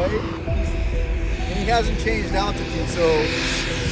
right? And he hasn't changed altitude, so